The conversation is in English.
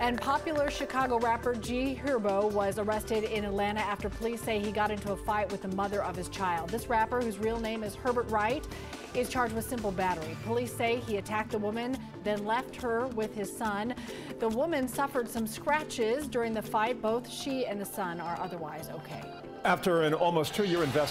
And popular Chicago rapper G Herbo was arrested in Atlanta after police say he got into a fight with the mother of his child. This rapper, whose real name is Herbert Wright, is charged with simple battery. Police say he attacked the woman, then left her with his son. The woman suffered some scratches during the fight. Both she and the son are otherwise okay. After an almost two-year investigation,